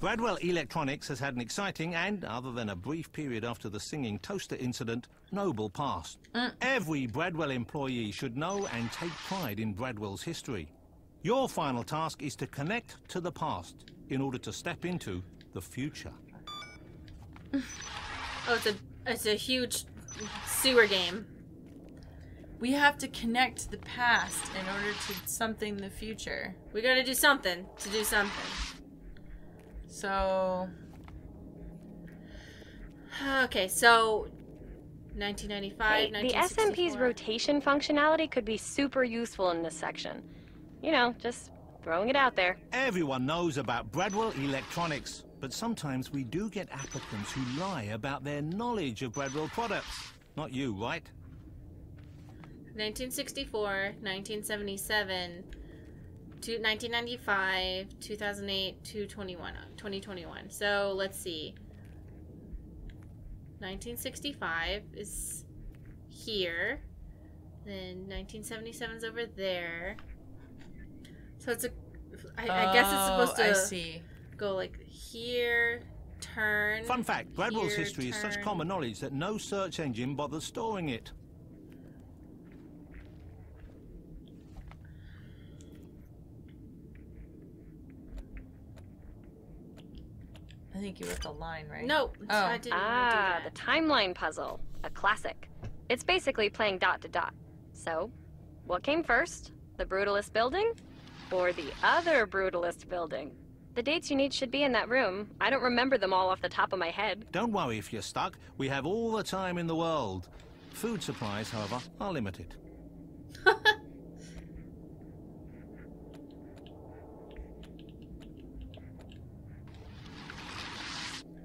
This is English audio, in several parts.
Bradwell Electronics has had an exciting and, other than a brief period after the singing toaster incident, noble past. Mm. Every Bradwell employee should know and take pride in Bradwell's history. Your final task is to connect to the past in order to step into the future. Oh, it's a it's a huge sewer game. We have to connect the past in order to something in the future. We gotta do something to do something. So Okay, so 1995, Hey, the SMP's 1964. rotation functionality could be super useful in this section. You know, just throwing it out there. Everyone knows about Bradwell Electronics, but sometimes we do get applicants who lie about their knowledge of Bradwell products. Not you, right? 1964, 1977, to 1995, 2008, 2021, 2021. So let's see. 1965 is here. Then 1977 is over there. So it's a. I, I guess it's oh, supposed Oh, to I see. go like here, turn. Fun fact, Bradwell's here, history is such common knowledge that no search engine bothers storing it. I think you wrote the line right. Nope, Oh. I didn't Ah, do the timeline puzzle. A classic. It's basically playing dot to dot. So, what came first? The Brutalist building? Or the other Brutalist building? The dates you need should be in that room. I don't remember them all off the top of my head. Don't worry if you're stuck. We have all the time in the world. Food supplies, however, are limited.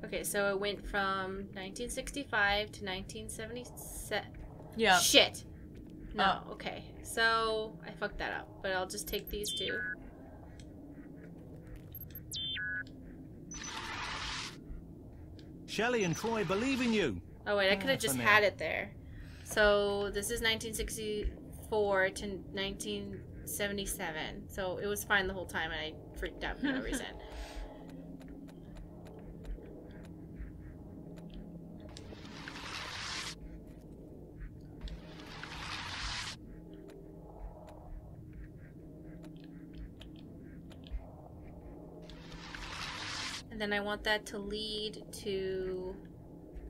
Okay, so it went from 1965 to 1977. Yeah. Shit. No, oh. okay. So I fucked that up, but I'll just take these two. Shelley and Troy believe in you. Oh wait, I oh, could have just had it there. So this is 1964 to 1977. So it was fine the whole time, and I freaked out for no reason. And then I want that to lead to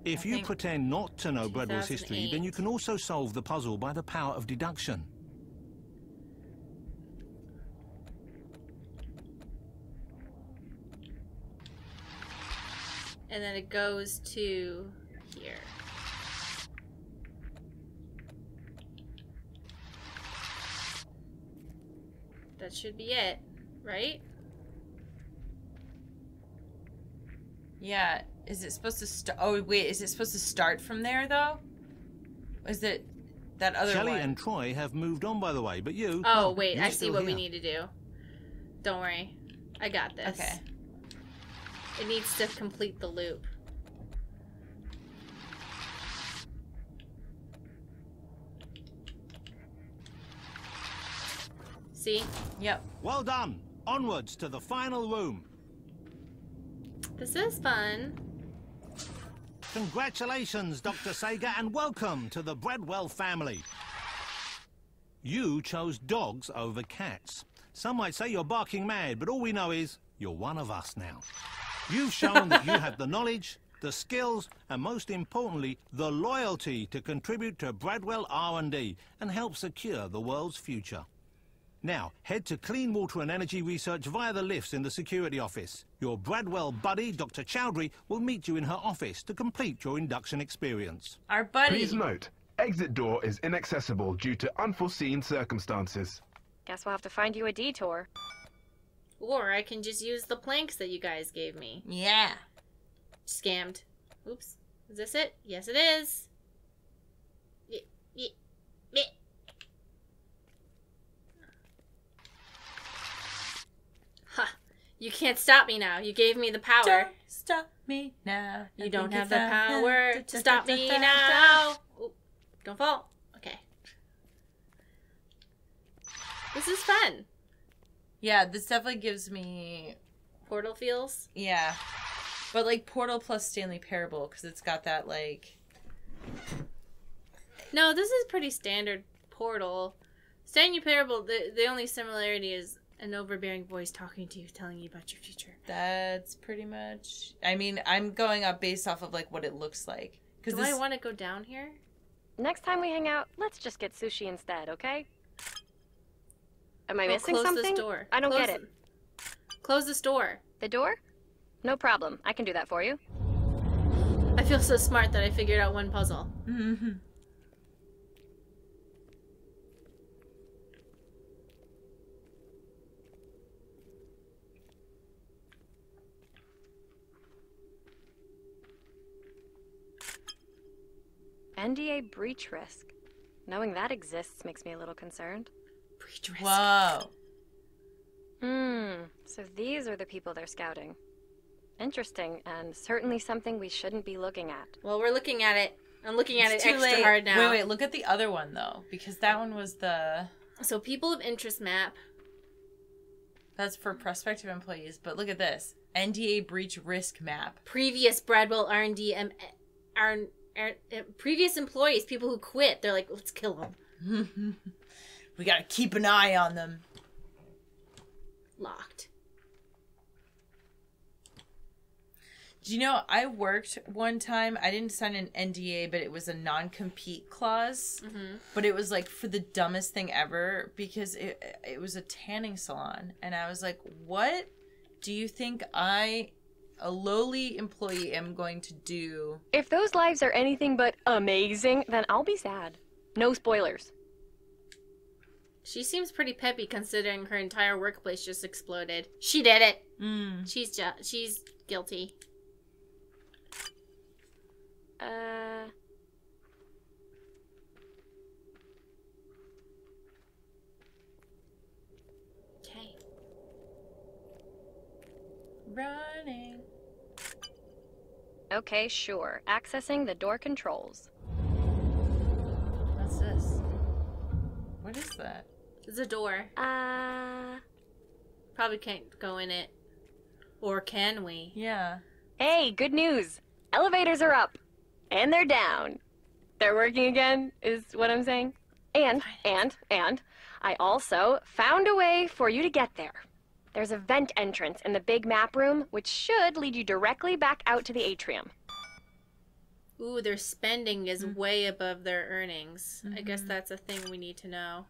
If I you pretend not to know Bradwell's history, then you can also solve the puzzle by the power of deduction. and then it goes to here. That should be it, right? Yeah. Is it supposed to start? Oh wait, is it supposed to start from there though? Is it that other Shelley one? and Troy have moved on, by the way, but you. Oh, well, wait, I see still what we need to do. Don't worry. I got this. Okay. It needs to complete the loop. See? Yep. Well done. Onwards to the final room. This is fun. Congratulations, Dr. Sager, and welcome to the Bradwell family. You chose dogs over cats. Some might say you're barking mad, but all we know is you're one of us now. You've shown that you have the knowledge, the skills, and most importantly, the loyalty to contribute to Bradwell R&D and help secure the world's future. Now, head to Clean Water and Energy Research via the lifts in the security office. Your Bradwell buddy, Dr. Chowdhury, will meet you in her office to complete your induction experience. Our buddy. Please note, exit door is inaccessible due to unforeseen circumstances. Guess we'll have to find you a detour. Or I can just use the planks that you guys gave me. Yeah. Scammed. Oops. Is this it? Yes, it is. Ye- ye- meh. You can't stop me now. You gave me the power. Don't stop me now. You I don't have the power da- to stop da- me now. Ooh, don't fall. Okay. This is fun. Yeah, this definitely gives me Portal feels. Yeah. But like Portal plus Stanley Parable because it's got that like No, this is pretty standard Portal. Stanley Parable, the, the only similarity is an overbearing voice talking to you, telling you about your future. that's pretty much. I mean, I'm going up based off of like what it looks like because Do this. I want to go down here? Next time we hang out, let's just get sushi instead, okay? Am I Oh, missing close something? this door. I don't Close get it. the- Close this door. The door? No problem. I can do that for you. I feel so smart that I figured out one puzzle. Mhm. NDA breach risk. Knowing that exists makes me a little concerned. Breach risk. Whoa. Hmm, so these are the people they're scouting. Interesting, and certainly something we shouldn't be looking at. Well, we're looking at it. I'm looking at It's it too extra late. hard now. Wait, wait. Look at the other one though, because that one was the. So, people of interest map. That's for prospective employees. But look at this NDA breach risk map. Previous Bradwell R&D um, R, R, uh, previous employees, people who quit. They're like, let's kill them. we gotta keep an eye on them. Locked. Do you know I worked one time? I didn't sign an NDA, but it was a non compete clause. Mm-hmm. But it was like for the dumbest thing ever because it it was a tanning salon, and I was like, "What do you think I, a lowly employee, am going to do?" If those lives are anything but amazing, then I'll be sad. No spoilers. She seems pretty peppy considering her entire workplace just exploded. She did it. Mm. She's ju- she's guilty. Uh. Okay. Running. Okay, sure. Accessing the door controls. What's this? What is that? It's a door. Uh. Probably can't go in it. Or can we? Yeah. Hey, good news! Elevators are up! And they're down. They're working again, is what I'm saying. And, and, and, I also found a way for you to get there. There's a vent entrance in the big map room, which should lead you directly back out to the atrium. Ooh, their spending is Mm. way above their earnings. I guess Mhm. that's a thing we need to know.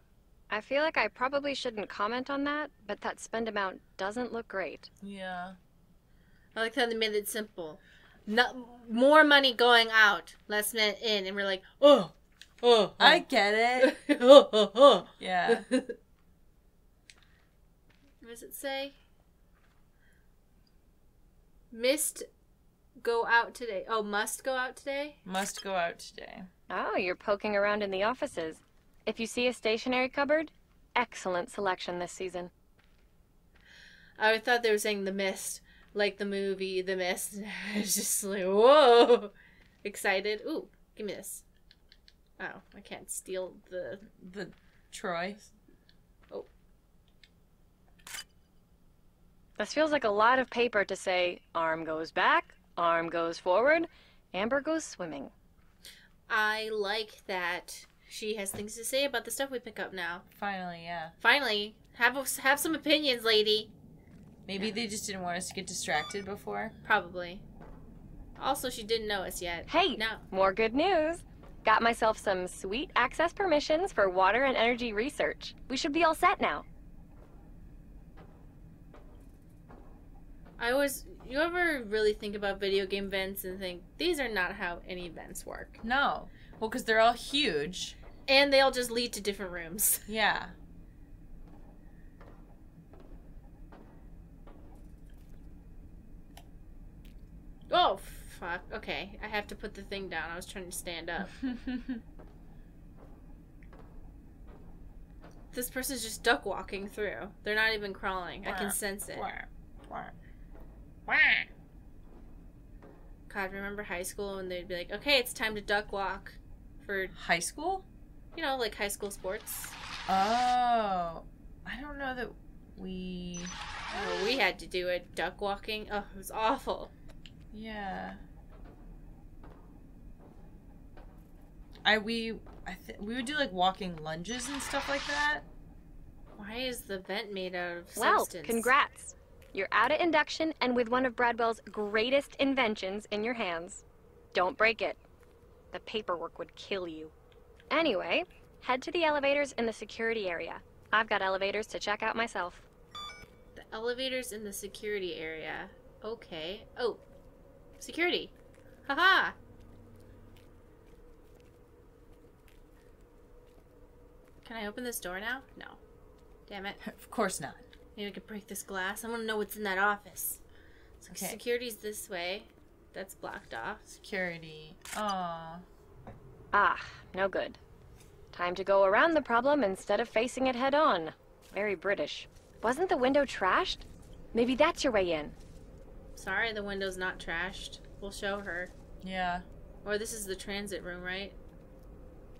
I feel like I probably shouldn't comment on that, but that spend amount doesn't look great. Yeah. I like how they made it simple. No, more money going out, less men in, and we're like, oh, oh, I get it. oh, oh, oh. Yeah. what does it say? Missed go out today. Oh, must go out today? Must go out today. Oh, you're poking around in the offices. If you see a stationery cupboard, excellent selection this season. I thought they were saying The Mist, like the movie The Mist. I was just like, whoa, excited. Ooh, give me this. Oh, I can't steal the. The Troy. This feels like a lot of paper to say arm goes back, arm goes forward, Amber goes swimming. I like that she has things to say about the stuff we pick up now. Finally, yeah. Finally, have a, have some opinions, lady. Maybe they just didn't want us to get distracted before. Probably. Also, she didn't know us yet. Hey, No. more good news. Got myself some sweet access permissions for water and energy research. We should be all set now. I always. You ever really think about video game vents and think these are not how any vents work, No. Well, because they're all huge. and they all just lead to different rooms. Yeah. Oh fuck. Okay, I have to put the thing down. I was trying to stand up. This person's just duck walking through. They're not even crawling. I can sense it. God, remember high school when they'd be like, "Okay, it's time to duck walk," for High school? you know, like high school sports. Oh. I don't know that. we Oh, we had to do it duck walking. Oh, it was awful. yeah. I we I th- we would do like walking lunges and stuff like that. Why is the vent made out of Well, substance? congrats. You're out at induction and with one of Bradwell's greatest inventions in your hands. Don't break it. The paperwork would kill you. Anyway, head to the elevators in the security area. I've got elevators to check out myself. The elevators in the security area. Okay. Oh, security. Haha. Can I open this door now? No. Damn it. Of course not. Maybe I could break this glass. I want to know what's in that office. So Okay. security's this way. That's blocked off. Security. Aw. Ah, no good. Time to go around the problem instead of facing it head on. Very British. Wasn't the window trashed? Maybe that's your way in. Sorry, the window's not trashed. We'll show her. Yeah. Or this is the transit room, right?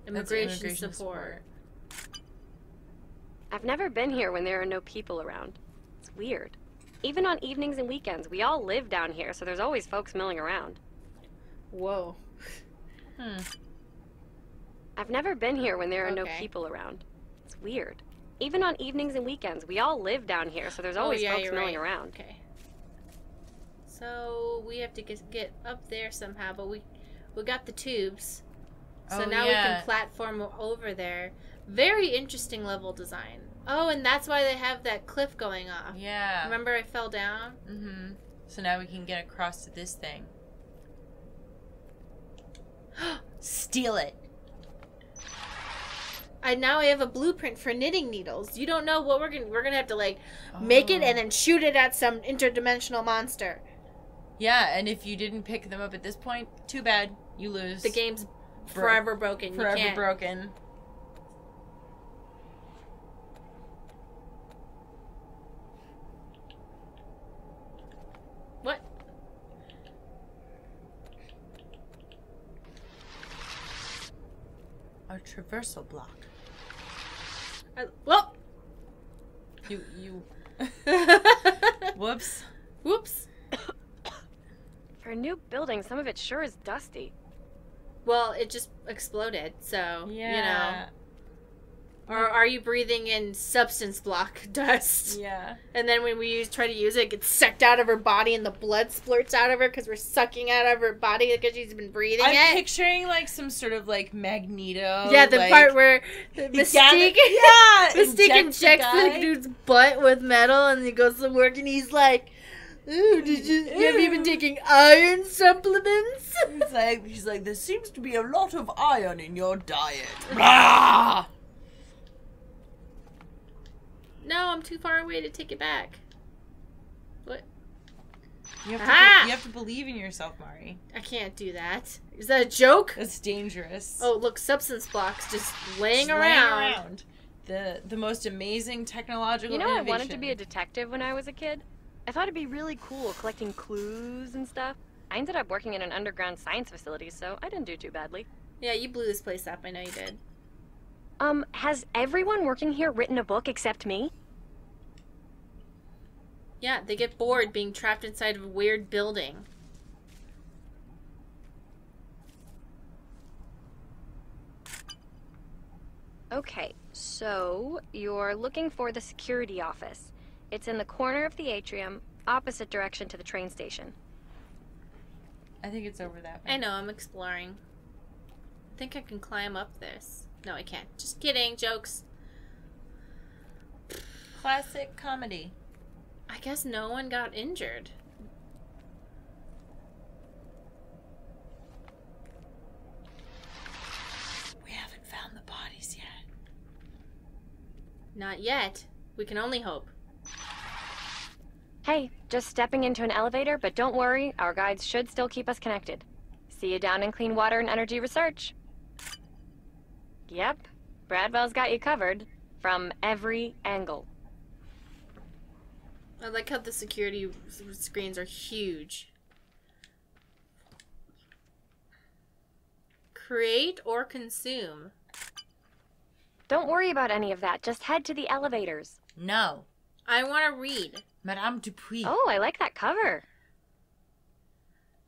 That's Immigration, support. I've never been here when there are no people around. It's weird. Even on evenings and weekends, we all live down here, so there's always folks milling around. Whoa. Hmm. I've never been here when there are no people around. It's weird. Even on evenings and weekends, we all live down here, so there's Oh, always yeah, folks milling right. around. Okay. So we have to get, get up there somehow, but we we got the tubes. So Oh, now we can platform over there. Very interesting level design. Oh, and that's why they have that cliff going off. Yeah. Remember I fell down? Mm-hmm. So now we can get across to this thing. Steal it. I now I have a blueprint for knitting needles. You don't know what we're gonna we're gonna have to like make it Oh. and then shoot it at some interdimensional monster. Yeah, and if you didn't pick them up at this point, too bad. You lose. The game's forever broken. you forever broken. Traversal block. I, well. You you. Whoops. Whoops. For a new building, some of it sure is dusty. Well, it just exploded, so Yeah. you know. Or are you breathing in substance block dust? Yeah. And then when we use, try to use it, it gets sucked out of her body, and the blood splurts out of her because we're sucking out of her body because she's been breathing I'm it. picturing like some sort of like Magneto. yeah, the like, part where Mystique, yeah, Mystique injects the injects the guy. dude's butt with metal, and he goes to work, and he's like, "Ooh, did you have you been taking iron supplements?" He's like, he's like, there seems to be a lot of iron in your diet. Blah! no, I'm too far away to take it back. What? You have, to, Aha! be- you have to believe in yourself, Mari. I can't do that. Is that a joke? That's dangerous. Oh, look, substance blocks just laying Just around. laying around. The the most amazing technological. You know, I wanted to be a detective when I was a kid. I thought it'd be really cool collecting clues and stuff. I ended up working in an underground science facility, so I didn't do too badly. Yeah, you blew this place up. I know you did. Um, has everyone working here written a book except me? Yeah, they get bored being trapped inside of a weird building. Okay, so you're looking for the security office. It's in the corner of the atrium, opposite direction to the train station. I think it's over that way. I know, I'm exploring. I think I can climb up this. No, I can't. Just kidding. Jokes. Classic comedy. I guess no one got injured. We haven't found the bodies yet. Not yet. We can only hope. Hey, just stepping into an elevator, but don't worry, our guides should still keep us connected. See you down in clean water and energy research. Yep, Bradwell's got you covered from every angle. I like how the security screens are huge. Create or consume. Don't worry about any of that, just head to the elevators. No. I want to read. Madame Dupuis. Oh, I like that cover.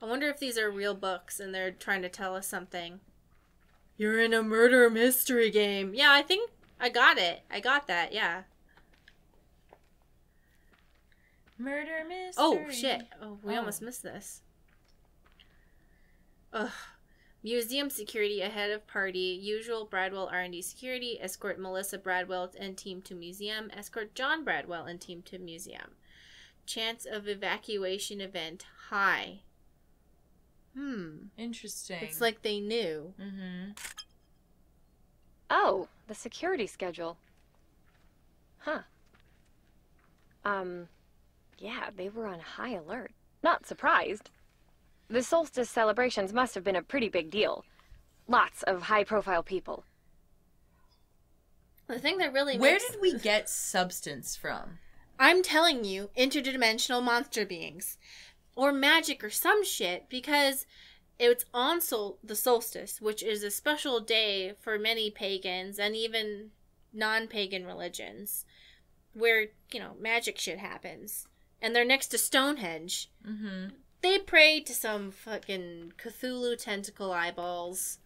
I wonder if these are real books and they're trying to tell us something. You're in a murder mystery game. Yeah, I think I got it. I got that. Yeah. Murder mystery. Oh shit! Oh, we Oh. almost missed this. Ugh. Museum security ahead of party. Usual Bradwell R&D security. Escort Melissa Bradwell and team to museum. Escort John Bradwell and team to museum. Chance of evacuation event high. Hmm. Interesting. It's like they knew. Mm-hmm. Oh, the security schedule. Huh. Um, yeah, they were on high alert. Not surprised. The solstice celebrations must have been a pretty big deal. Lots of high profile people. The thing that really Where makes- did we get substance from? I'm telling you, interdimensional monster beings. Or magic or some shit, because it's on sol- the solstice, which is a special day for many pagans and even non pagan religions, where, you know, magic shit happens. And they're next to Stonehenge. Mm-hmm. They pray to some fucking Cthulhu tentacle eyeballs.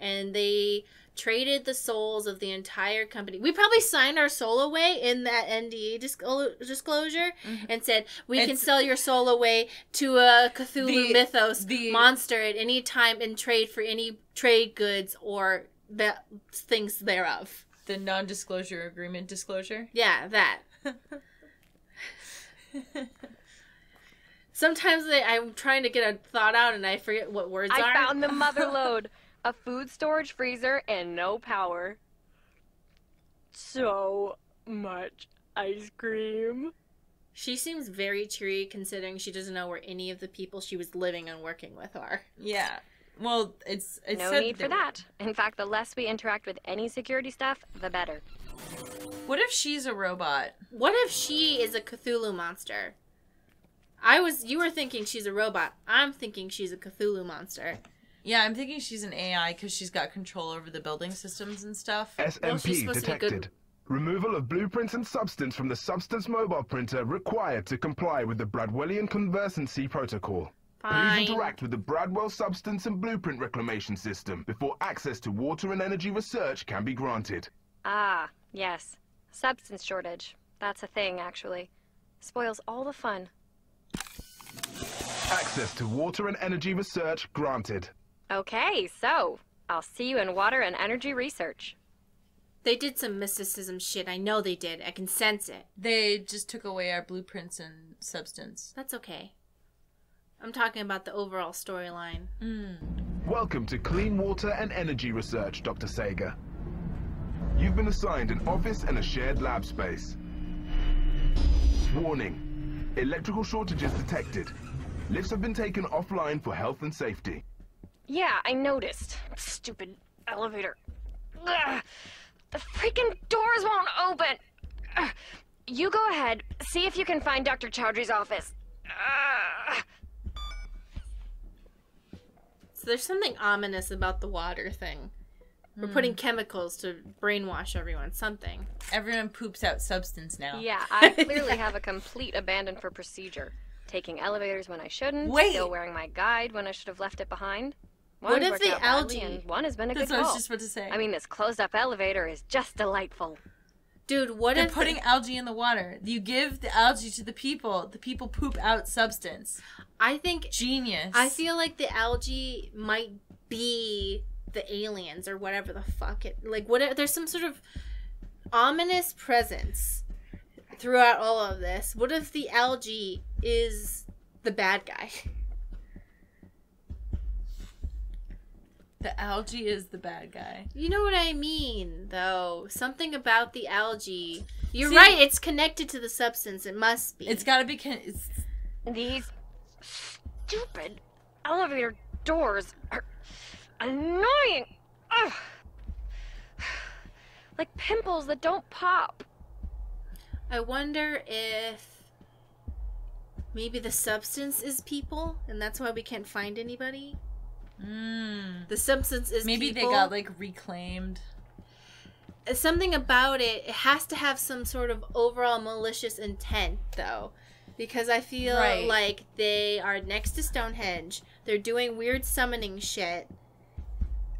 And they traded the souls of the entire company. We probably signed our soul away in that NDA disclo- disclosure mm-hmm. and said we can sell your soul away to a Cthulhu The- mythos the- monster at any time in trade for any trade goods or the things thereof. The non-disclosure agreement disclosure. Yeah, that. Sometimes I, I'm trying to get a thought out and I forget what words I are. I found the mother lode a food storage freezer and no power. So much ice cream. She seems very cheery considering she doesn't know where any of the people she was living and working with are. Yeah. Well, it's it's no need for that. In fact, the less we interact with any security stuff, the better. What if she's a robot? What if she is a Cthulhu monster? I was you were thinking she's a robot. I'm thinking she's a Cthulhu monster. Yeah, I'm thinking she's an AI because she's got control over the building systems and stuff. SMP supposed to be good- detected. Removal of blueprints and substance from the Substance mobile printer required to comply with the Bradwellian Conversancy Protocol. Fine. Please interact with the Bradwell Substance and Blueprint Reclamation System before access to water and energy research can be granted. Ah, yes. Substance shortage. That's a thing, actually. Spoils all the fun. Access to water and energy research granted. Okay, so I'll see you in water and energy research. They did some mysticism shit. I know they did. I can sense it. They just took away our blueprints and substance. That's okay. I'm talking about the overall storyline. Hmm. Welcome to Clean Water and Energy Research, Dr. Sager. You've been assigned an office and a shared lab space. Warning. Electrical shortages detected. Lifts have been taken offline for health and safety. Yeah, I noticed. Stupid elevator. Ugh. The freaking doors won't open. Ugh. You go ahead, see if you can find Dr. Chowdhury's office. Ugh. So there's something ominous about the water thing. We're putting hmm. chemicals to brainwash everyone. Something. Everyone poops out substance now. Yeah, I clearly have a complete abandon for procedure. Taking elevators when I shouldn't. Wait. Still wearing my guide when I should have left it behind. What if the algae- And one has been a That's good what I was just about to say. I mean, this closed-up elevator is just delightful. Dude, what they're if putting algae in the water. You give the algae to the people. The people poop out substance. I think Genius. I feel like the algae might be the aliens or whatever the fuck it like what there's some sort of ominous presence throughout all of this. What if the algae is the bad guy? the algae is the bad guy. You know what I mean, though. Something about the algae. You're See- right. It's connected to the substance. It must be. It's got to be. Con- it's, These stupid elevator doors are annoying. Ugh. Like pimples that don't pop. I wonder if maybe the substance is people, and that's why we can't find anybody. Mm, The substance is maybe people. they got like reclaimed. something about it, it has to have some sort of overall malicious intent, though. Because I feel Right. like they are next to Stonehenge. They're doing weird summoning shit.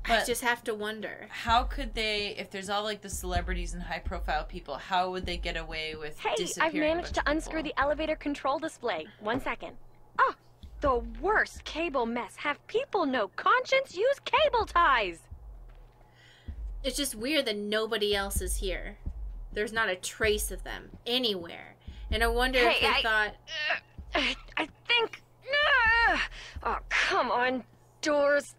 I just have to wonder. How could they, if there's all like the celebrities and high profile people, how would they get away with Hey, I've disappearing? a managed to unscrew the elevator control display. One second. Oh, the worst cable mess. Have people no conscience? Use cable ties. It's just weird that nobody else is here. There's not a trace of them anywhere. And I wonder if they I- thought uh, I, I think. Ugh. Oh, come on, doors.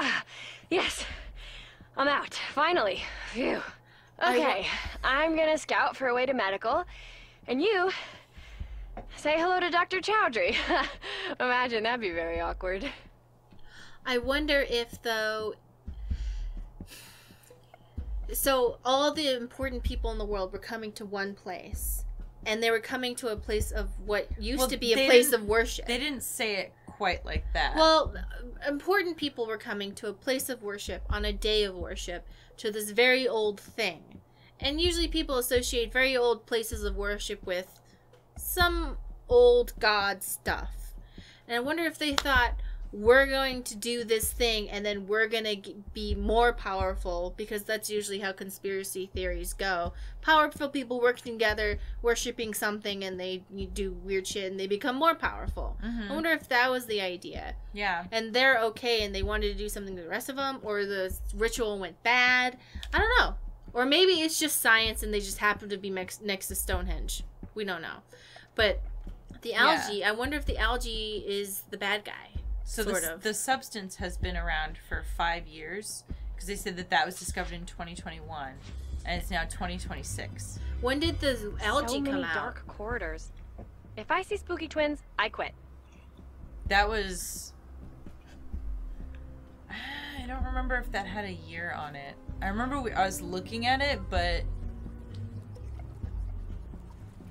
Ugh. Yes, I'm out. Finally. Phew. Okay, I'm gonna scout for a way to medical, and you say hello to Dr. Chowdhury. Imagine that'd be very awkward. I wonder if though so all the important people in the world were coming to one place and they were coming to a place of what used Well, to be a place of worship. They didn't say it quite like that. Well, important people were coming to a place of worship on a day of worship to this very old thing. And usually people associate very old places of worship with some old god stuff. And I wonder if they thought, we're going to do this thing and then we're going to be more powerful because that's usually how conspiracy theories go. Powerful people working together, worshiping something, and they do weird shit and they become more powerful. I mm-hmm. wonder if that was the idea yeah. and they're okay and they wanted to do something to the rest of them or the ritual went bad i don't know or maybe it's just science and they just happen to be next, next to stonehenge we don't know but the Yeah. algae i wonder if the algae is the bad guy So sort the, of. the substance has been around for five years because they said that that was discovered in 2021 and it's now 2026. when did the algae so many come out dark corridors. If I see spooky twins, I quit. That was. I don't remember if that had a year on it. I remember we, I was looking at it, but.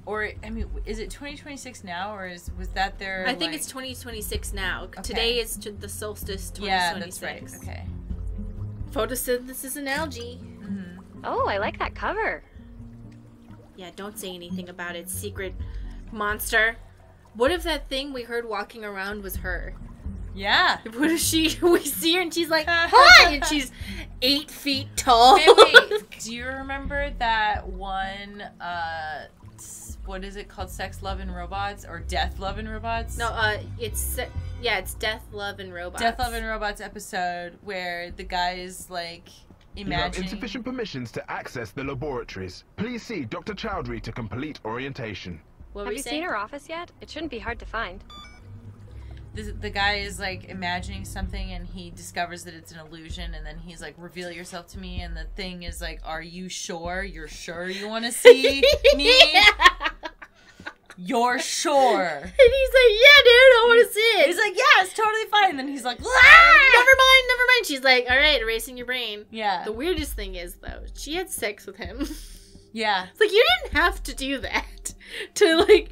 Or I mean, is it 2026 now, or is was that their? i think like- it's 2026 now today is to the solstice 2026 Yeah, that's right. Okay. photosynthesis and algae Oh, I like that cover. Yeah, don't say anything about it, secret monster. What if that thing we heard walking around was her? Yeah. What if she? We see her and she's like, "Hi!" and she's eight feet tall. Hey, wait. Do you remember that one? uh s- What is it called? Sex, Love, and Robots, or Death, Love, and Robots? no, uh, it's yeah, it's Death, Love, and Robots. Death, Love, and Robots episode where the guy is like You have imagining. insufficient permissions to access the laboratories. Please see Dr. Chowdhury to complete orientation. What Have you you saying? seen her office yet? It shouldn't be hard to find. the, the guy is like imagining something and he discovers that it's an illusion and then he's like reveal yourself to me and the thing is like are you sure you're sure you want to see me you're sure And he's like, "Yeah, dude, I want to see it." he's like yeah it's totally fine and then he's like never "Ah!" mind, never mind. She's like, "All right, erasing your brain." yeah The weirdest thing is though, she had sex with him. yeah It's like you didn't have to do that. To like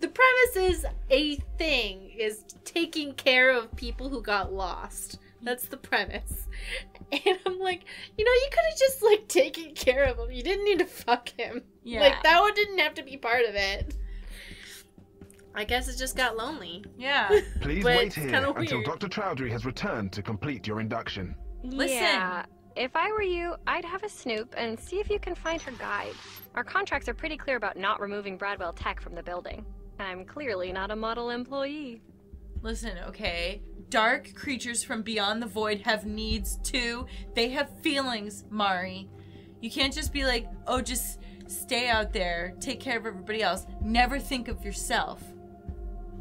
the premise is a thing is taking care of people who got lost. That's the premise. And I'm like, you know, you could have just like taken care of him. You didn't need to fuck him. Yeah. Like that one didn't have to be part of it. I guess it just got lonely. yeah Please But wait here until. Dr. Chowdhury has returned to complete your induction. Listen. Yeah. If I were you, I'd have a snoop and see if you can find her guide. Our contracts are pretty clear about not removing Bradwell Tech from the building. I'm clearly not a model employee. listen okay dark creatures from beyond the void have needs too they have feelings mari you can't just be like oh just stay out there take care of everybody else never think of yourself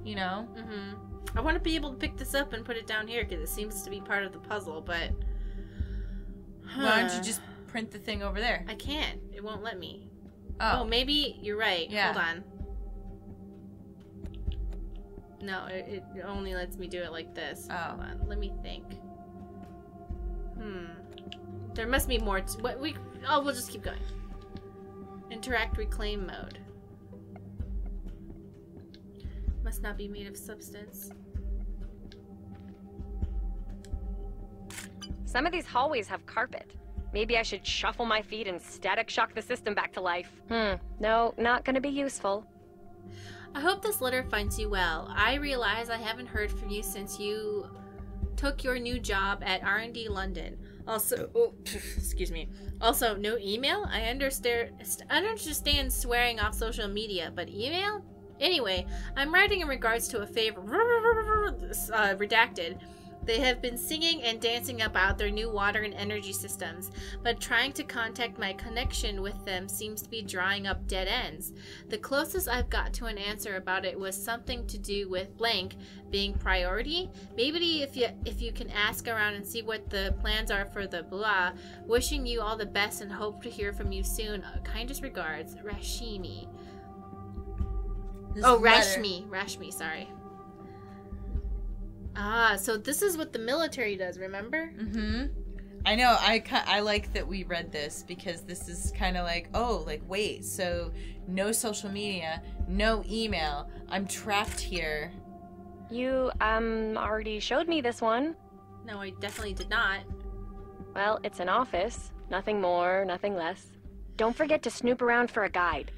you know Mm-hmm. I want to be able to pick this up and put it down here because it seems to be part of the puzzle, but why don't you just print the thing over there I can't. It won't let me. Oh, oh maybe you're right. Yeah. Hold on. No, it, it only lets me do it like this. Oh. Hold on. Let me think. Hmm. There must be more. What we? Oh, we'll just keep going. Interact reclaim mode. Must not be made of substance. Some of these hallways have carpet. Maybe I should shuffle my feet and static shock the system back to life. Hmm, no, not gonna be useful. I hope this letter finds you well. I realize I haven't heard from you since you took your new job at R&D London. Also, oh, excuse me. Also, no email? I understand I understand swearing off social media, but email? Anyway, I'm writing in regards to a favor uh, redacted. They have been singing and dancing about their new water and energy systems, but trying to contact my connection with them seems to be drawing up dead ends. The closest I've got to an answer about it was something to do with blank being priority. Maybe if you if you can ask around and see what the plans are for the blah. Wishing you all the best and hope to hear from you soon. Uh, kindest regards, Rashimi. This oh, letter- Rashmi. Rashmi, sorry. Ah, so this is what the military does, remember? Mm-hmm. I know. I I like that we read this because this is kind of like, oh, like wait, so no social media, no email. I'm trapped here. You, um, already showed me this one. No, I definitely did not. Well, it's an office. Nothing more, nothing less. Don't forget to snoop around for a guide.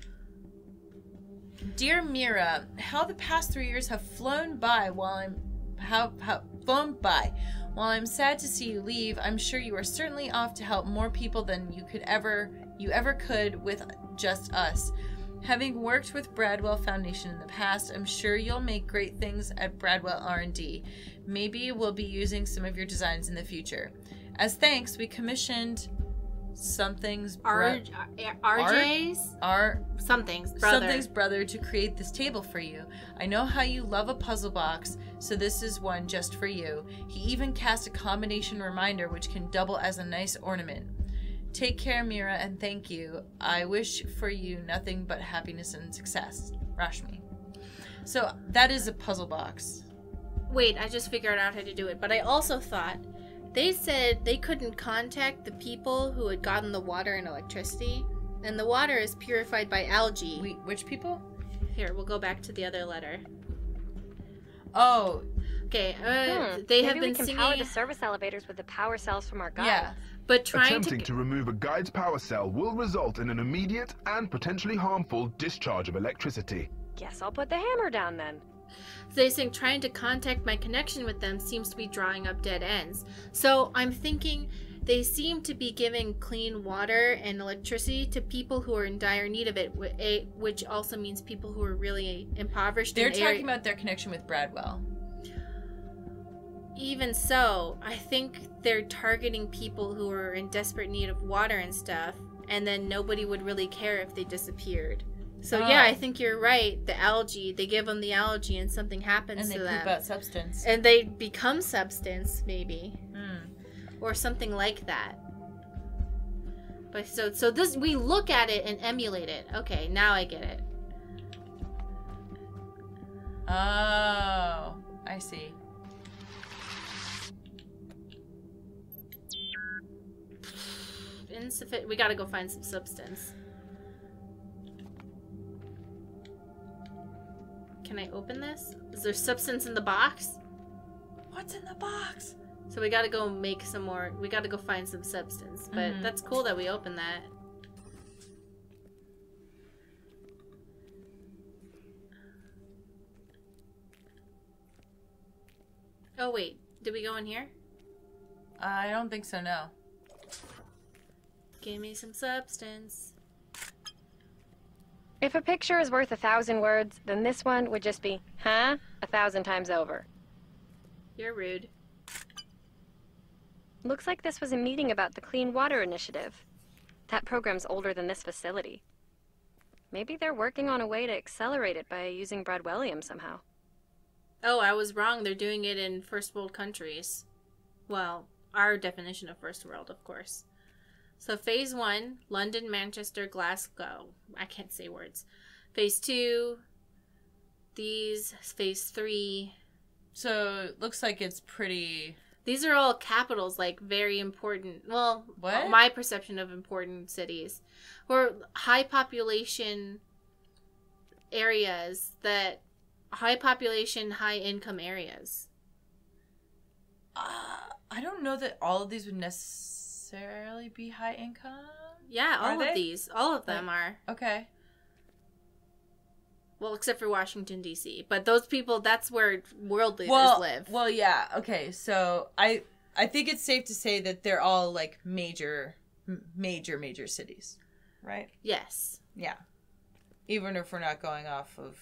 Dear Mira, how the past three years have flown by while I'm how how flown by. While I'm sad to see you leave, I'm sure you are certainly off to help more people than you could ever you ever could with just us. Having worked with Bradwell Foundation in the past, I'm sure you'll make great things at Bradwell R&D. Maybe we'll be using some of your designs in the future. As thanks, we commissioned something's R- R- RJ's? our Something's brother. something's brother to create this table for you. I know how you love a puzzle box, so this is one just for you. He even cast a combination reminder which can double as a nice ornament. Take care, Mira, and thank you. I wish for you nothing but happiness and success. Rashmi. So that is a puzzle box. Wait, I just figured out how to do it. But I also thought they said they couldn't contact the people who had gotten the water and electricity. And the water is purified by algae. We, which people? Here, we'll go back to the other letter. Oh, Okay, uh, Hmm, they maybe have we been can singing, power the service elevators with the power cells from our guide. yeah. but trying Attempting to. to remove a guide's power cell will result in an immediate and potentially harmful discharge of electricity. Guess I'll put the hammer down then. They saying trying to contact my connection with them seems to be drawing up dead ends. So I'm thinking they seem to be giving clean water and electricity to people who are in dire need of it, which also means people who are really impoverished. They're talking area- about their connection with Bradwell. Even so, I think they're targeting people who are in desperate need of water and stuff, and then nobody would really care if they disappeared. So yeah. I think you're right. The algae, they give them the algae, and something happens And they to poop out substance. and they become substance maybe Hmm. or something like that but so so this we look at it and emulate it okay now i get it Oh, I see. insufficient we gotta go find some substance can i open this is there substance in the box What's in the box? so we gotta go make some more we gotta go find some substance but Mhm. that's cool that we opened that oh wait did we go in here I don't think so, no. give me some substance If a picture is worth a thousand words, then this one would just be, huh? A thousand times over. you're rude Looks like this was a meeting about the Clean Water Initiative. That program's older than this facility. Maybe they're working on a way to accelerate it by using Bradwellium somehow. oh i was wrong they're doing it in first world countries well our definition of first world of course so phase one london manchester glasgow i can't say words phase two these phase three So it looks like it's pretty. these are all capitals like very important well What? my perception of important cities or high population areas that high population high income areas Uh, I don't know that all of these would necessarily. Necessarily be high income. Yeah, Are all they? of these, all of them are. Okay. Well, except for Washington D.C., but those people, that's where world leaders Well, live. well, yeah. Okay, so I I think it's safe to say that they're all like major, major, major cities, right? yes. Yeah. Even if we're not going off of.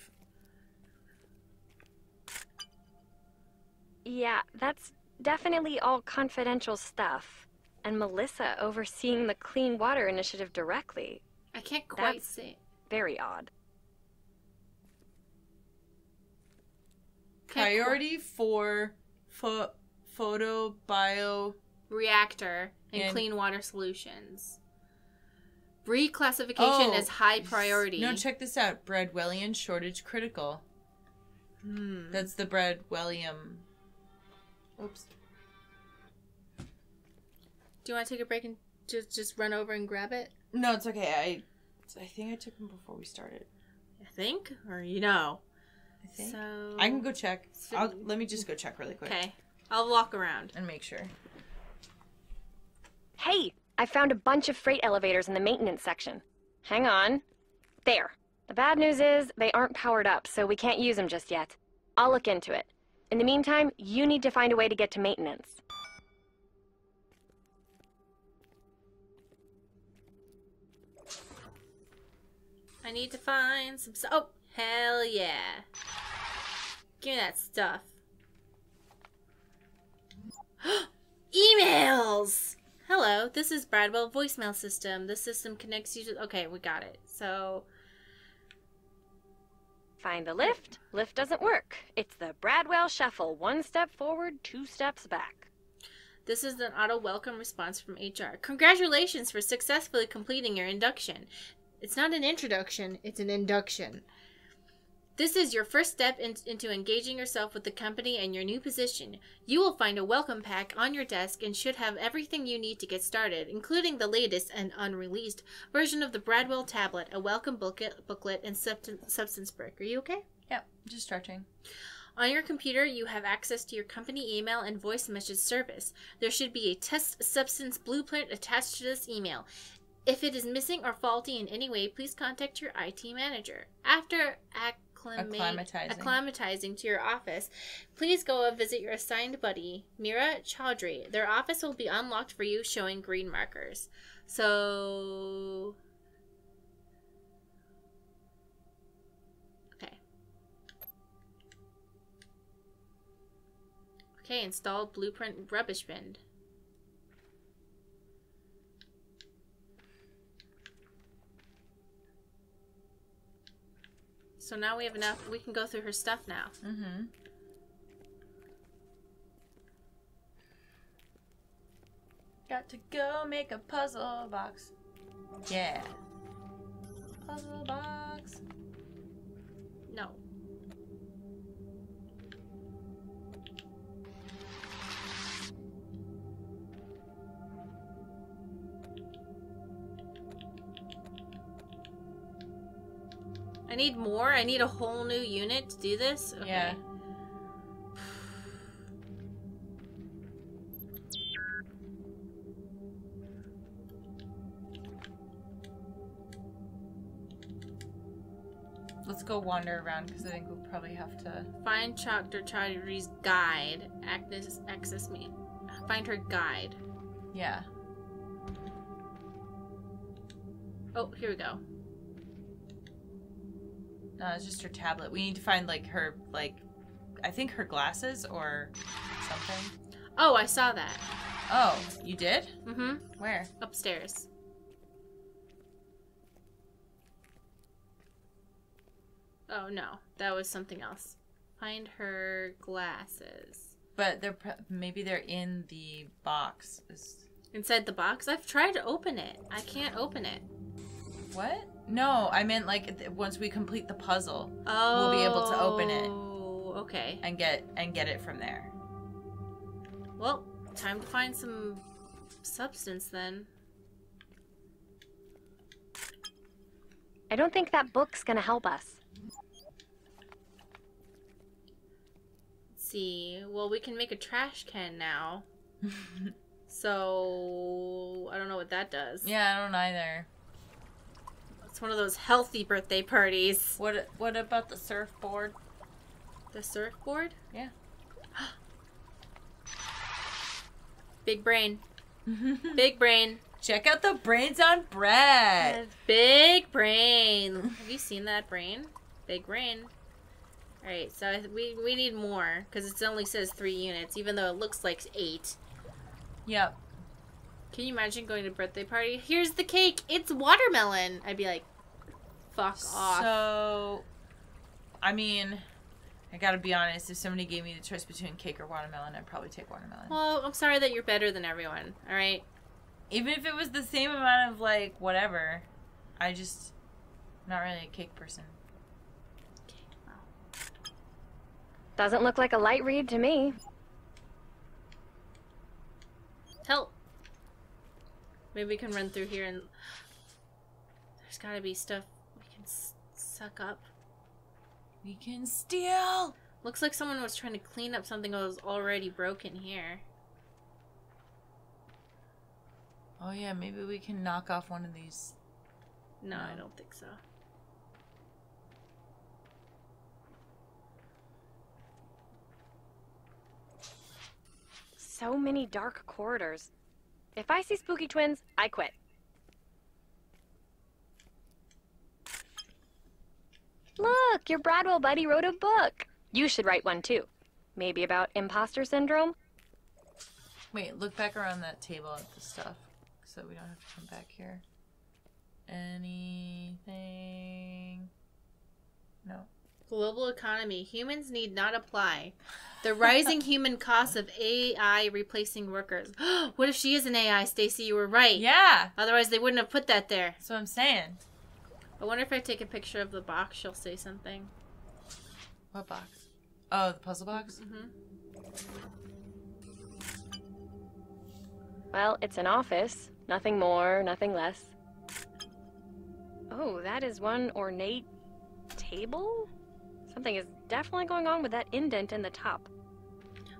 Yeah, that's definitely all confidential stuff. And Melissa overseeing the Clean Water Initiative directly. I can't quite That's- say. Very odd. can't Priority for pho- photo bio. reactor and, And- clean water solutions. Reclassification as high priority. Oh, No, check this out. Breadwellian shortage critical. Hmm. That's the Breadwellium. Oops. Do you want to take a break and just just run over and grab it? No, it's okay. I I think I took them before we started. I think, or you know. I think. So I can go check. So- I'll, let me just go check really quick Okay, I'll walk around. and make sure. Hey, I found a bunch of freight elevators in the maintenance section. Hang on. There. The bad news is they aren't powered up, so we can't use them just yet. I'll look into it. In the meantime, you need to find a way to get to maintenance. I need to find some. Oh, hell yeah! Give me that stuff. Emails. Hello, this is Bradwell voicemail system. The system connects you to. Okay, we got it. So Find the lift. Lift doesn't work. It's the Bradwell Shuffle. One step forward, two steps back. This is an auto welcome response from HR. Congratulations for successfully completing your induction. It's not an introduction, it's an induction. This is your first step in- into engaging yourself with the company and your new position. You will find a welcome pack on your desk and should have everything you need to get started, including the latest and unreleased version of the Bradwell tablet, a welcome booklet, booklet and substance, substance brick. Are you okay? Yep, just stretching. On your computer, you have access to your company email and voice message service. There should be a test substance blueprint attached to this email. If it is missing or faulty in any way, please contact your IT manager. After acclima- Acclimatizing. acclimatizing to your office, please go and visit your assigned buddy, Mira Chaudhry. Their office will be unlocked for you, showing green markers. So. Okay. Okay, install blueprint rubbish bin. So now we have enough. We can go through her stuff now. Mm-hmm. Got to go make a puzzle box. Yeah. Puzzle box. No. I need more. I need a whole new unit to do this. Okay. Yeah. Let's go wander around because I think we'll probably have to. Find Dr. Chaudhry's guide. Access, access me. Find her guide. Yeah. Oh, here we go. No, it's just her tablet. We need to find like her like, I think her glasses or something. Oh, I saw that. Oh, you did? Mm-hmm. Where? Upstairs. Oh no, that was something else. Find her glasses. But they're maybe they're in the box. Inside the box? I've tried to open it. I can't open it. what? No, I meant like th- once we complete the puzzle Oh. We'll be able to open it. Oh, okay. and get and get it from there. Well, time to find some substance then. I don't think that book's gonna help us. Let's see. Well, we can make a trash can now. So I don't know what that does. Yeah, I don't either. It's one of those healthy birthday parties. What What about the surfboard? The surfboard? Yeah. Big brain. Big brain. Check out the brains on bread. Big brain. Have you seen that brain? Big brain. All right, so we we need more because it only says three units, even though it looks like eight. Yep. Can you imagine going to a birthday party? Here's the cake. It's watermelon. I'd be like, fuck off. So, I mean, I gotta be honest. If somebody gave me the choice between cake or watermelon, I'd probably take watermelon. well, I'm sorry that you're better than everyone. All right. Even if it was the same amount of like whatever, I just not really a cake person. Doesn't look like a light read to me. Help. Maybe we can run through here and. There's gotta be stuff we can s- suck up. We can steal. Looks like someone was trying to clean up something that was already broken here. Oh yeah, maybe we can knock off one of these. No, I don't think so. So many dark corridors. If I see spooky twins, I quit. Look, your Bradwell buddy wrote a book. You should write one too. Maybe about imposter syndrome? Wait, look back around that table at the stuff, so we don't have to come back here. Anything? No. Global economy. Humans need not apply. The rising human costs of AI replacing workers. what if she is an AI, Stacy? You were right. Yeah, Otherwise, they wouldn't have put that there. that's what I'm saying. I wonder if I take a picture of the box, she'll say something. What box? Oh, the puzzle box. Mm-hmm. Well, it's an office. Nothing more, nothing less. Oh, that is one ornate table? Something is definitely going on with that indent in the top.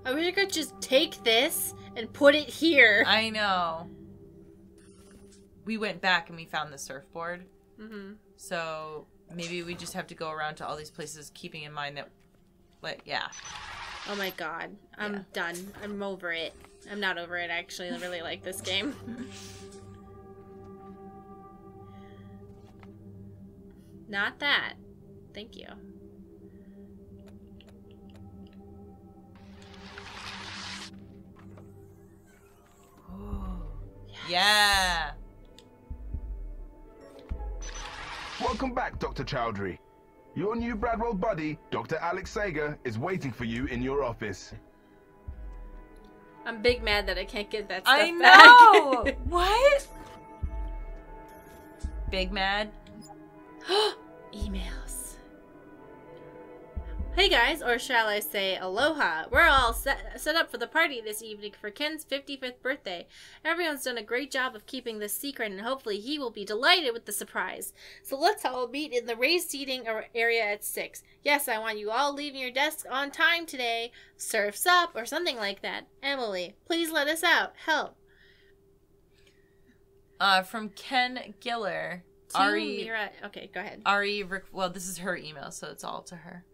I wish I could just take this and put it here. I know. We went back and we found the surfboard, hmm so maybe we just have to go around to all these places, keeping in mind that, like, yeah. Oh my god. I'm Yeah. done. I'm over it. I'm not over it, I actually. I really like this game. not that. Thank you. Yeah. Welcome back, Dr. Chaudhry. Your new Bradwell buddy, Dr. Alex Sager, is waiting for you in your office. I'm big mad that I can't get that stuff I back. know. what? Big mad. Emails. Hey guys, or shall I say aloha. We're all set, set up for the party this evening for Ken's 55th birthday. Everyone's done a great job of keeping this secret and hopefully he will be delighted with the surprise. So let's all meet in the raised seating area at 6. Yes, I want you all leaving your desks on time today. Surfs up or something like that. Emily, please let us out. Help. Uh, from Ken Giller. To Ari Mira. Okay, go ahead. Ari, well, this is her email, so it's all to her.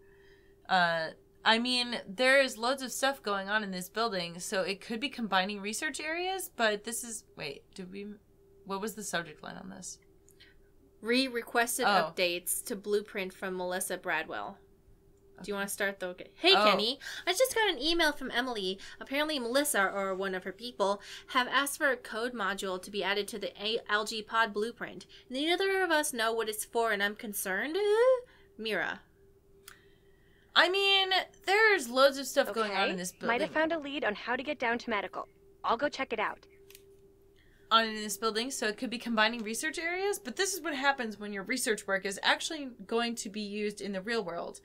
Uh, I mean, there is loads of stuff going on in this building, so it could be combining research areas, but this is. Wait, did we. What was the subject line on this? Re requested Oh. updates to Blueprint from Melissa Bradwell. Do you want to start though? Hey, Oh. Kenny. I just got an email from Emily. Apparently, Melissa, or one of her people, have asked for a code module to be added to the a- algae pod blueprint. Neither of us know what it's for, and I'm concerned. Mira. I mean, there's loads of stuff going on in this building. Might have found a lead on how to get down to medical. I'll go check it out. on in this building, so it could be combining research areas. But this is what happens when your research work is actually going to be used in the real world.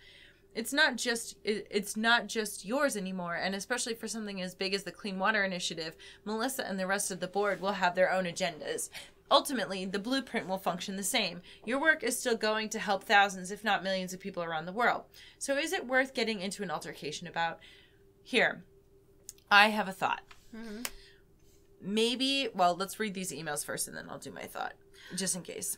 It's not just it, it's not just yours anymore, and especially for something as big as the Clean Water Initiative, Melissa and the rest of the board will have their own agendas. Ultimately, the blueprint will function the same. Your work is still going to help thousands, if not millions, of people around the world. So, is it worth getting into an altercation about? Here, I have a thought mm-hmm. maybe well let's read these emails first and then i'll do my thought just in case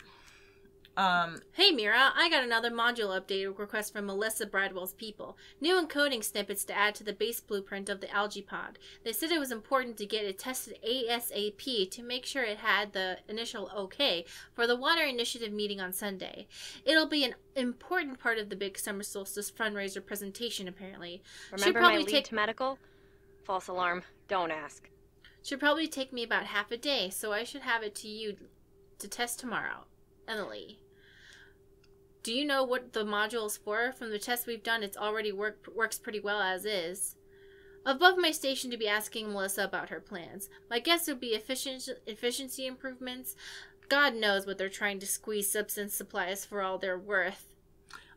um Hey Mira, I got another module update request from Melissa Bradwell's people. New encoding snippets to add to the base blueprint of the algae pod. They said it was important to get it tested ASAP to make sure it had the initial OK for the Water Initiative meeting on Sunday. It'll be an important part of the big summer solstice fundraiser presentation, apparently. Should Remember my probably lead take to medical? False alarm. Don't ask. should probably take me about half a day, so I should have it to you to test tomorrow. Emily. Do you know what the module's for? From the tests we've done, it's already work, works pretty well as is. Above my station to be asking Melissa about her plans. My guess would be efficiency, efficiency improvements. God knows what they're trying to squeeze substance supplies for all they're worth.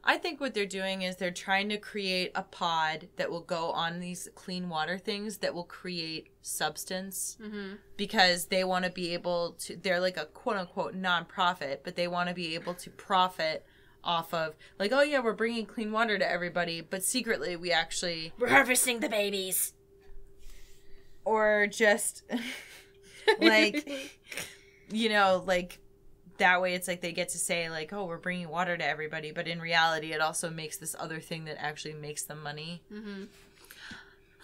I think what they're doing is they're trying to create a pod that will go on these clean water things that will create substance Mm-hmm. because they want to be able to, they're like a quote unquote nonprofit, but they want to be able to profit off of, like, oh yeah, we're bringing clean water to everybody, but secretly we actually, We're harvesting the babies. or just like, you know, like, that way it's like they get to say like oh we're bringing water to everybody but in reality it also makes this other thing that actually makes them money mm-hmm.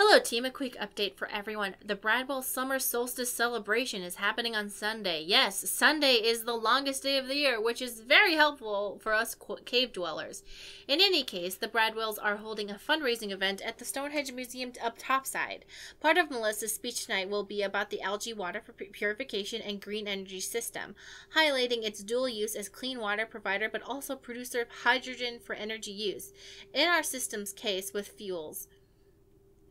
Hello, team. A quick update for everyone. The Bradwell Summer Solstice celebration is happening on Sunday. Yes, Sunday is the longest day of the year, which is very helpful for us cave dwellers. In any case, the Bradwells are holding a fundraising event at the Stonehenge Museum up topside. Part of Melissa's speech tonight will be about the algae water pu- purification and green energy system, highlighting its dual use as clean water provider but also producer of hydrogen for energy use. In our system's case, with fuels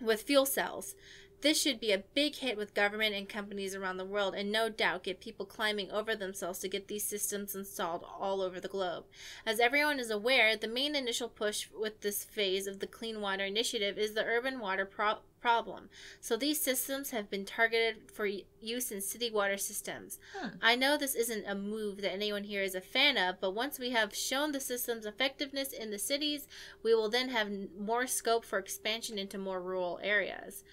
with fuel cells. This should be a big hit with government and companies around the world, and no doubt get people climbing over themselves to get these systems installed all over the globe. As everyone is aware, the main initial push with this phase of the Clean Water Initiative is the urban water pro- problem. So these systems have been targeted for use in city water systems. Hmm. I know this isn't a move that anyone here is a fan of, but once we have shown the system's effectiveness in the cities, we will then have more scope for expansion into more rural areas.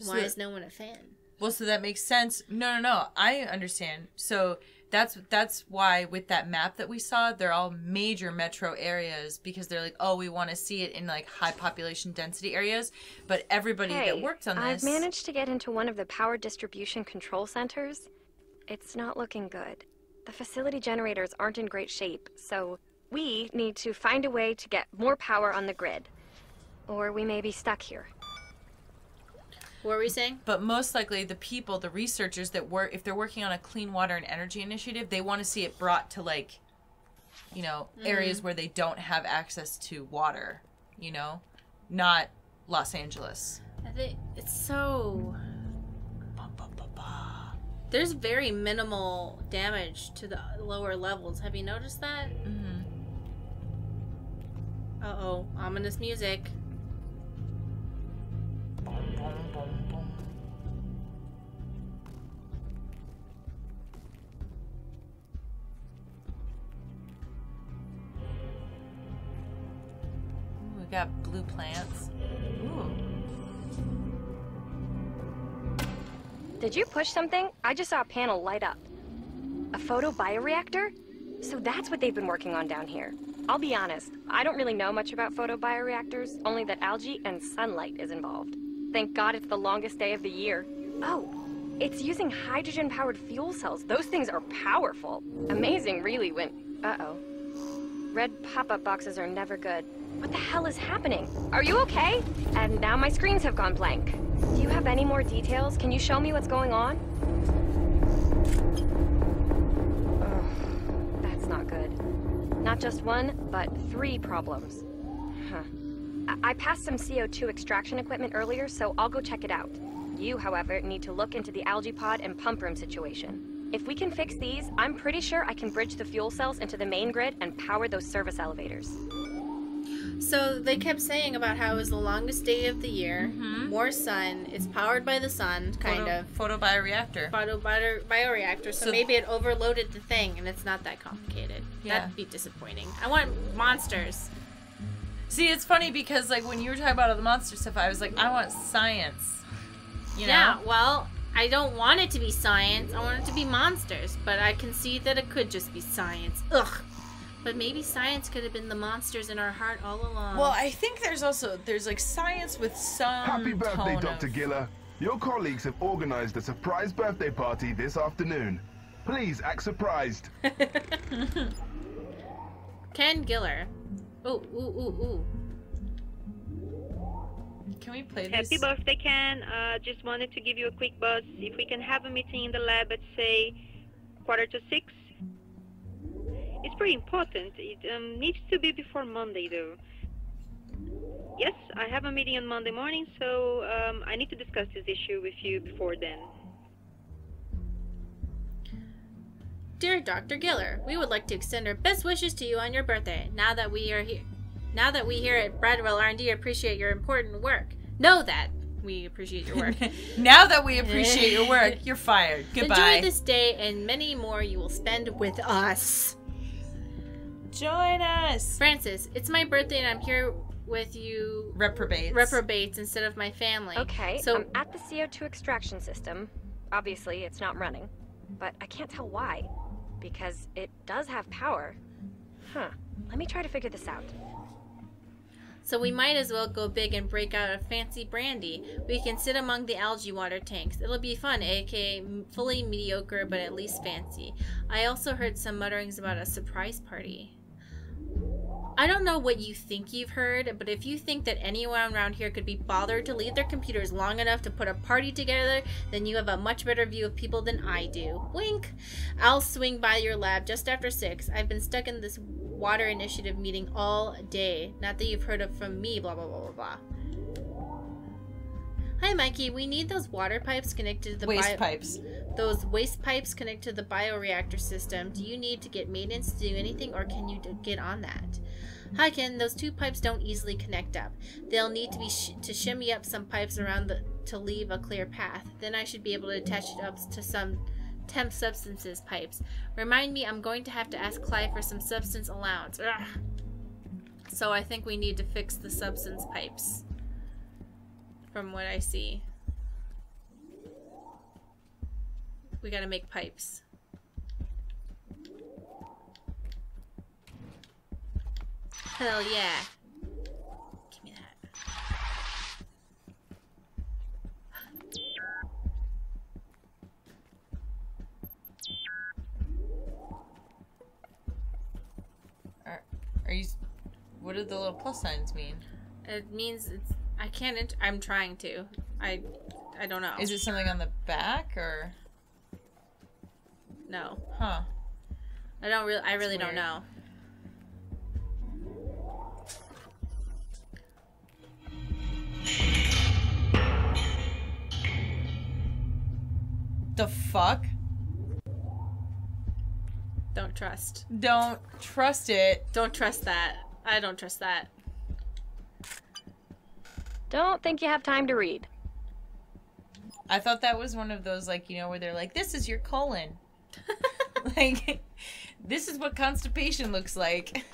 So- Why is no one a fan? Well, so that makes sense. No, no, no. I understand. So that's that's why with that map that we saw, they're all major metro areas because they're like, oh, we want to see it in like high population density areas. But everybody that worked on this, I've this, managed to get into one of the power distribution control centers. It's not looking good. The facility generators aren't in great shape, so we need to find a way to get more power on the grid. Or we may be stuck here. What were we saying? but most likely the people, the researchers that work, if they're working on a clean water and energy initiative, they want to see it brought to like, you know, areas where they don't have access to water. You know, not Los Angeles. I think it's so. Ba, ba, ba, ba. There's very minimal damage to the lower levels. Have you noticed that? Mhm. Uh oh, ominous music. We got blue plants. Did you push something? I just saw a panel light up. A photobioreactor? So that's what they've been working on down here. I'll be honest, I don't really know much about photobioreactors, only that algae and sunlight is involved. Thank God it's the longest day of the year. Oh, it's using hydrogen powered fuel cells. Those things are powerful. Amazing, really, when. Uh oh. Red pop up boxes are never good. What the hell is happening? Are you okay? And now my screens have gone blank. Do you have any more details? Can you show me what's going on? Ugh, that's not good. Not just one, but three problems. Huh. I-, I passed some CO2 extraction equipment earlier, so I'll go check it out. You, however, need to look into the algae pod and pump room situation. If we can fix these, I'm pretty sure I can bridge the fuel cells into the main grid and power those service elevators. So they kept saying about how it was the longest day of the year, Mhm. more sun, it's powered by the sun, kind Photo- of. Photobioreactor. Photo bio- bioreactor, so, So- maybe it overloaded the thing and it's not that complicated. Yeah. That'd be disappointing. I want monsters. See, it's funny because like when you were talking about all the monster stuff, I was like, I want science. You know? Yeah, well, I don't want it to be science. I want it to be monsters. But I can see that it could just be science. Ugh. But maybe science could have been the monsters in our heart all along. Well, I think there's also there's like science with some Happy birthday, tone Dr. of- Giller. Your colleagues have organized a surprise birthday party this afternoon. Please act surprised. Ken Giller. Oh, ooh, ooh, ooh. Can we play Happy this? birthday, Ken. Uh, just wanted to give you a quick buzz. If we can have a meeting in the lab at, say, quarter to six. It's pretty important. It um, needs to be before Monday, though. Yes, I have a meeting on Monday morning, so um, I need to discuss this issue with you before then. Dear Dr. Giller, we would like to extend our best wishes to you on your birthday. Now that we are here, now that we here at Bradwell R&D appreciate your important work. Know that we appreciate your work. now that we appreciate your work, you're fired. Goodbye. Enjoy this day and many more you will spend with us. Join us. Francis, it's my birthday and I'm here with you Reprobates. reprobates instead of my family. Okay, So I'm at the CO2 extraction system. Obviously, it's not running. But I can't tell why. Because it does have power. Huh. Let me try to figure this out. So we might as well go big and break out a fancy brandy. We can sit among the algae water tanks. It'll be fun, aka fully mediocre but at least fancy. I also heard some mutterings about a surprise party. I don't know what you think you've heard, but if you think that anyone around here could be bothered to leave their computers long enough to put a party together, then you have a much better view of people than I do. Wink! I'll swing by your lab just after 6. I've been stuck in this water initiative meeting all day. Not that you've heard of from me, blah blah blah blah blah. Hi Mikey, we need those water pipes connected to the Waste pipes. those waste pipes connected to the bioreactor system. Do you need to get maintenance to do anything, or can you get on that? Hi Ken, those two pipes don't easily connect up. They'll need to be sh- to shimmy up some pipes around the to leave a clear path. Then I should be able to attach it up to some temp substances pipes. Remind me, I'm going to have to ask Clive for some substance allowance. Ugh. So I think we need to fix the substance pipes. From what I see. We gotta make pipes. Hell yeah. Give me that. Are, are you? What do the little plus signs mean? It means it's. I can't. I'm trying to. I. I don't know. Is it something on the back or? No. Huh. I don't really. I really don't know. The fuck? Don't trust. Don't trust it. Don't trust that. I don't trust that. Don't think you have time to read. I thought that was one of those like you know where they're like, "This is your colon." like, this is what constipation looks like.